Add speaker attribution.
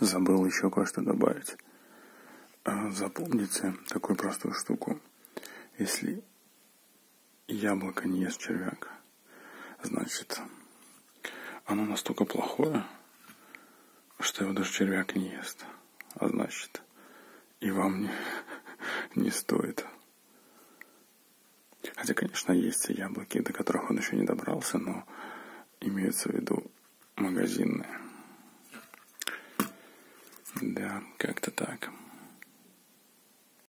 Speaker 1: забыл еще кое-что добавить. А, запомните такую простую штуку. Если яблоко не ест червяка, значит, оно настолько плохое, что его даже червяк не ест. А значит, и вам не, не стоит. Хотя, конечно, есть яблоки, до которых он еще не добрался, но имеется в виду магазинные. Да, как-то так.